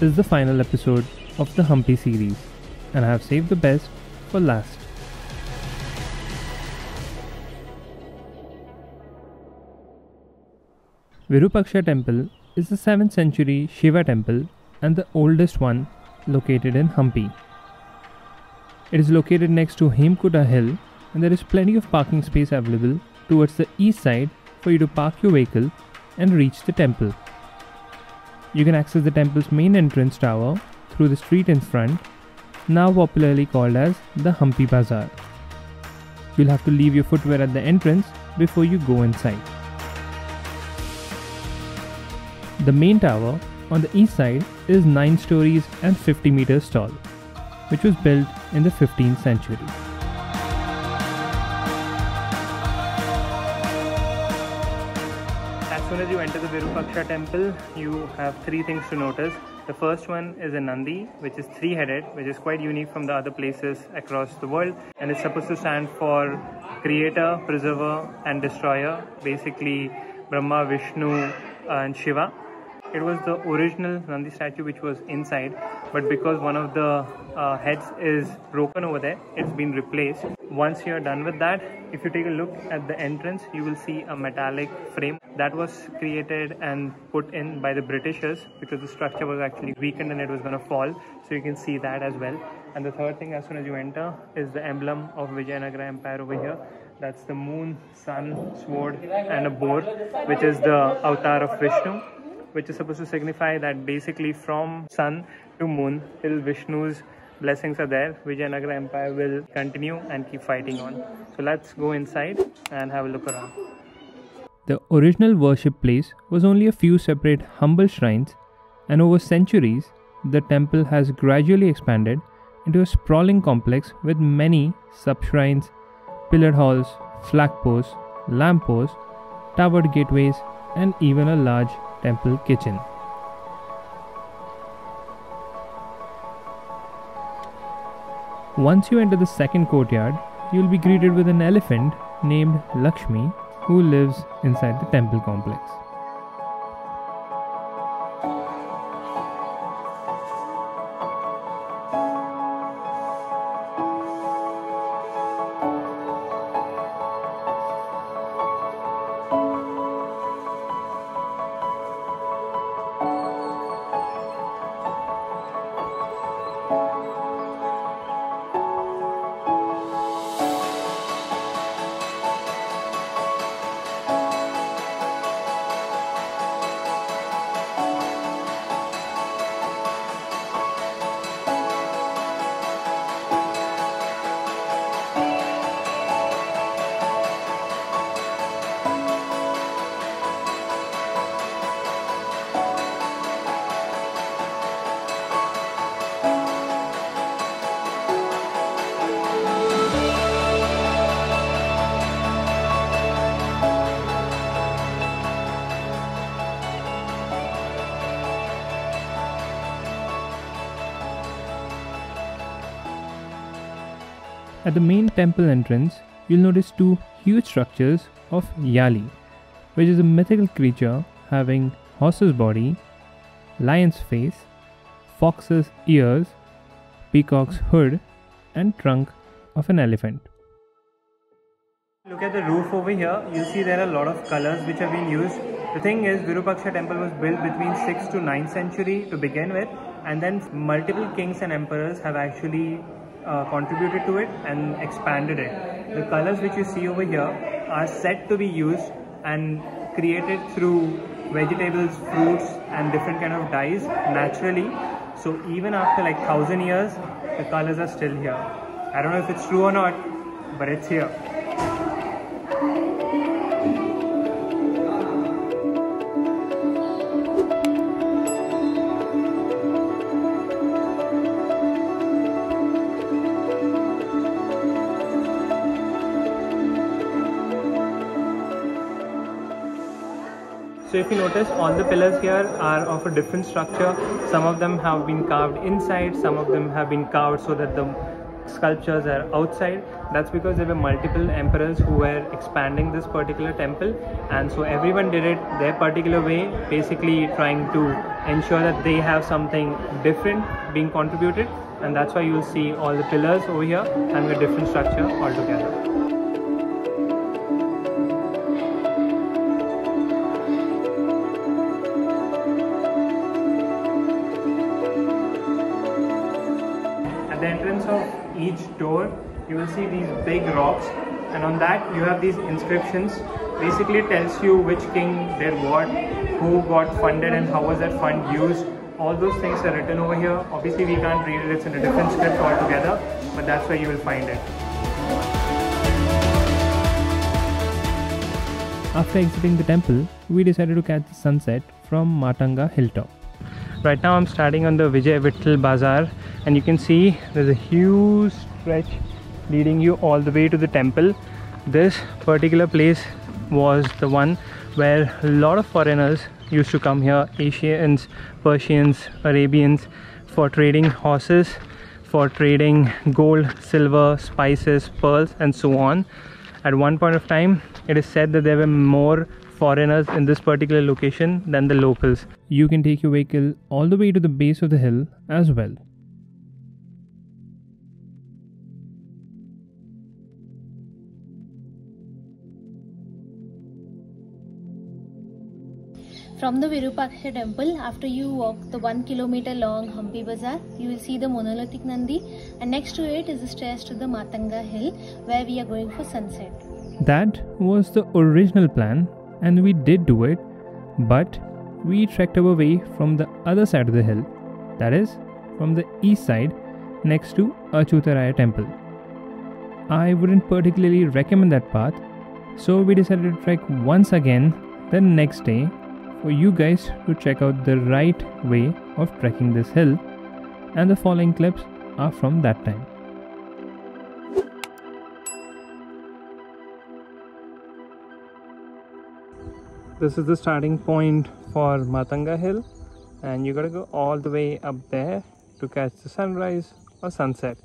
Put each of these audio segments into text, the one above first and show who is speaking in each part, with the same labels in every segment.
Speaker 1: Is the final episode of the Hampi series, and I have saved the best for last. Virupaksha temple is the 7th century Shiva temple and the oldest one located in Hampi. It is located next to Hemkutta hill and there is plenty of parking space available towards the east side for you to park your vehicle and reach the temple. You can access the temple's main entrance tower through the street in front, now popularly called as the Hampi Bazaar. You'll have to leave your footwear at the entrance before you go inside. The main tower on the east side is 9 stories and 50 meters tall, which was built in the 15th century. Soon as you enter the Virupaksha temple, you have three things to notice. The first one is a Nandi, which is three headed, which is quite unique from the other places across the world, and it's supposed to stand for creator, preserver, and destroyer basically, Brahma, Vishnu, and Shiva it was the original Nandi statue which was inside, but because one of the uh, heads is broken over there, it's been replaced. Once you're done with that, if you take a look at the entrance, you will see a metallic frame that was created and put in by the Britishers because the structure was actually weakened and it was going to fall. So you can see that as well. And the third thing, as soon as you enter, is the emblem of Vijayanagara Empire over here. That's the moon, sun, sword, and a boar, which is the avatar of Vishnu which is supposed to signify that basically from sun to moon till Vishnu's blessings are there, Vijayanagara Empire will continue and keep fighting on. So let's go inside and have a look around. The original worship place was only a few separate humble shrines, and over centuries, the temple has gradually expanded into a sprawling complex with many sub shrines, pillared halls, flag posts, lamp posts, towered gateways, and even a large temple kitchen. Once you enter the second courtyard, you will be greeted with an elephant named Lakshmi who lives inside the temple complex. At the main temple entrance, you'll notice two huge structures of Yali, which is a mythical creature having horse's body, lion's face, fox's ears, peacock's hood, and trunk of an elephant. Look at the roof over here, you'll see there are a lot of colors which have been used. The thing is, Virupaksha temple was built between 6th to 9th century to begin with and then multiple kings and emperors have actually uh, contributed to it and expanded it. The colors which you see over here are said to be used and created through vegetables, fruits and different kind of dyes naturally. So even after like thousand years, the colors are still here. I don't know if it's true or not, but it's here. So if you notice all the pillars here are of a different structure. Some of them have been carved inside, some of them have been carved so that the sculptures are outside that's because there were multiple emperors who were expanding this particular temple and so everyone did it their particular way basically trying to ensure that they have something different being contributed and that's why you'll see all the pillars over here having a different structure altogether these big rocks. And on that you have these inscriptions basically tells you which king did what who got funded and how was that fund used. All those things are written over here. Obviously we can't read it it's in a different script altogether but that's where you will find it.
Speaker 2: After exiting the temple, we decided to catch the sunset from Matanga hilltop.
Speaker 1: Right now I'm starting on the Vijay Vittal Bazaar and you can see there's a huge stretch leading you all the way to the temple. This particular place was the one where a lot of foreigners used to come here, Asians, Persians, Arabians for trading horses, for trading gold, silver, spices, pearls and so on. At one point of time, it is said that there were more foreigners in this particular location than the locals.
Speaker 2: You can take your vehicle all the way to the base of the hill as well.
Speaker 3: From the Virupaksha temple, after you walk the 1 kilometer long Hampi Bazaar, you will see the monolithic Nandi and next to it is the stairs to the Matanga hill where we are going for sunset.
Speaker 2: That was the original plan, and we did do it, but we trekked our way from the other side of the hill, that is, from the east side next to Achyutaraya temple. I wouldn't particularly recommend that path, so we decided to trek once again the next day for you guys to check out the right way of trekking this hill, and the following clips are from that time.
Speaker 1: This is the starting point for Matanga Hill and you gotta go all the way up there to catch the sunrise or sunset.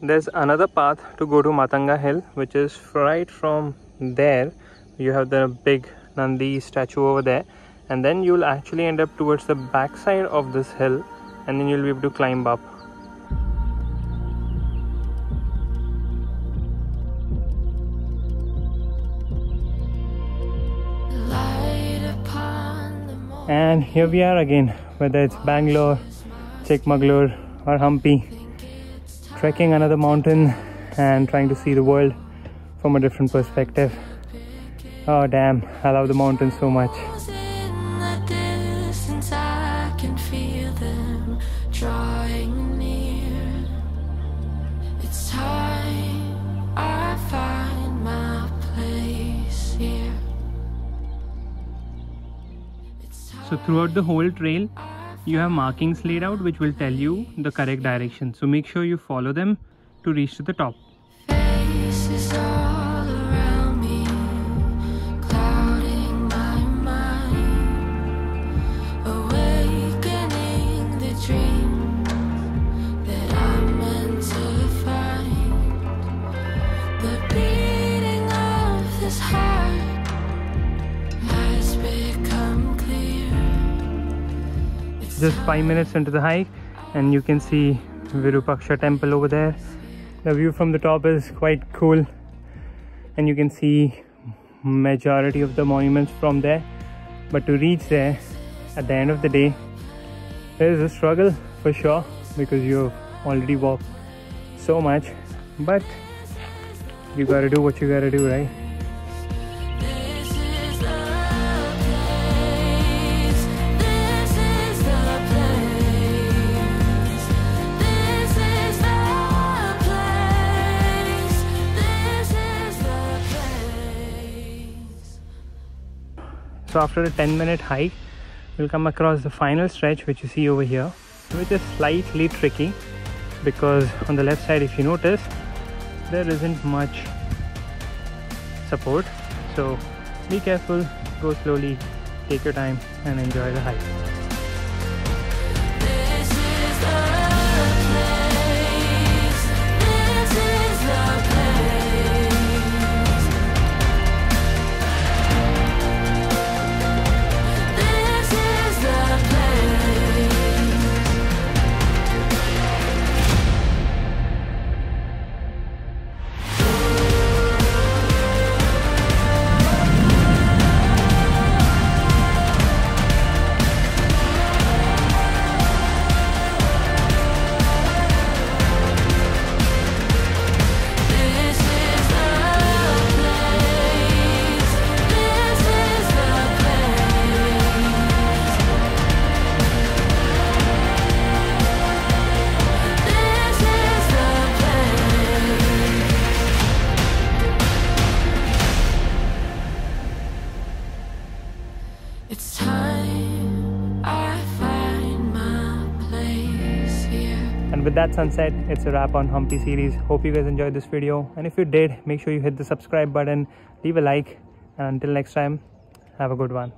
Speaker 1: There's another path to go to Matanga Hill which is right from there. You have the big Nandi statue over there and then you'll actually end up towards the back side of this hill and then you'll be able to climb up. And here we are again, whether it's Bangalore, Chikmagalur or Hampi, trekking another mountain and trying to see the world from a different perspective. Oh damn, I love the mountains so much. So throughout the whole trail, you have markings laid out which will tell you the correct direction. So make sure you follow them to reach to the top. Just five minutes into the hike and you can see Virupaksha temple over there. The view from the top is quite cool and you can see majority of the monuments from there. But to reach there at the end of the day, there is a struggle for sure because you've already walked so much. But you gotta do what you gotta do, right? So after a 10 minute hike, we'll come across the final stretch which you see over here, which is slightly tricky because on the left side if you notice, there isn't much support. So be careful, go slowly, take your time and enjoy the hike.
Speaker 4: It's time I find my place here.
Speaker 1: And with that sunset, it's a wrap on Hampi series. Hope you guys enjoyed this video. And if you did, make sure you hit the subscribe button, leave a like, and until next time, have a good one.